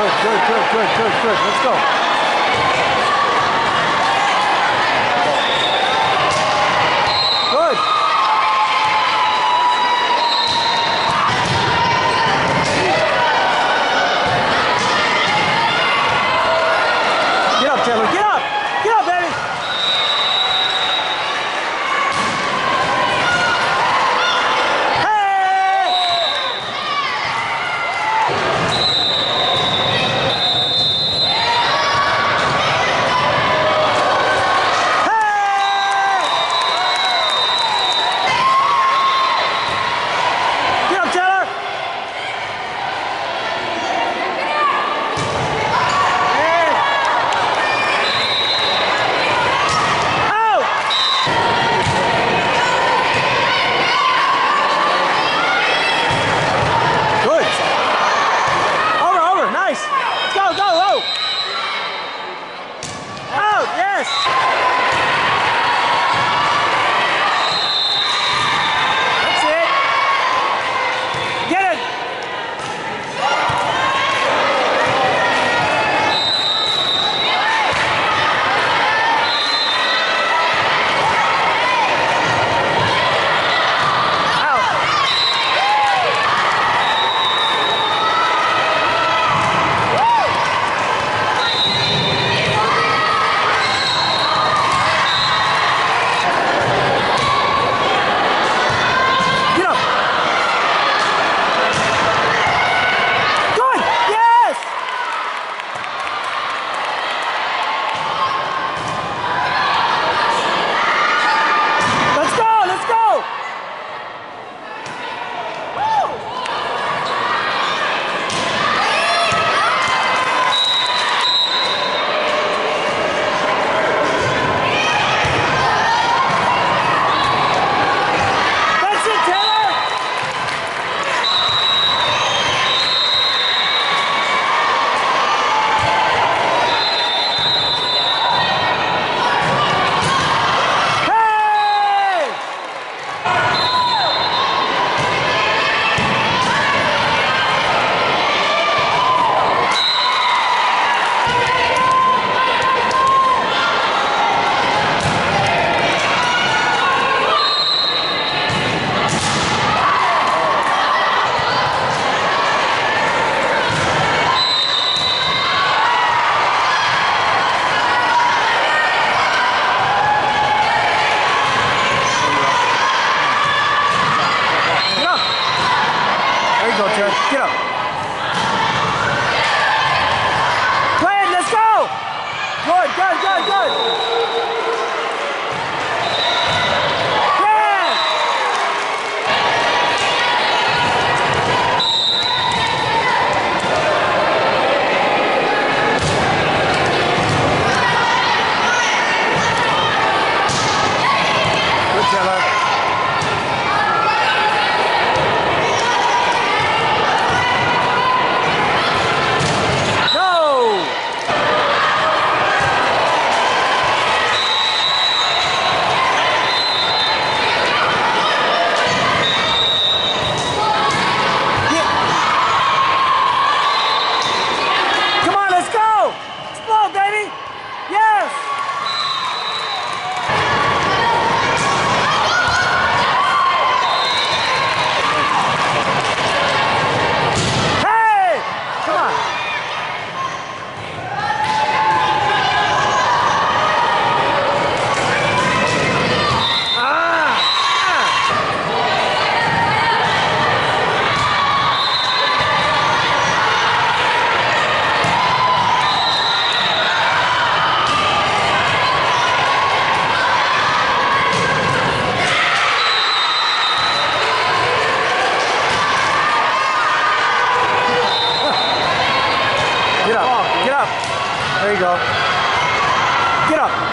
good, good, good, good, good. Let's go. good. There you go. Get up.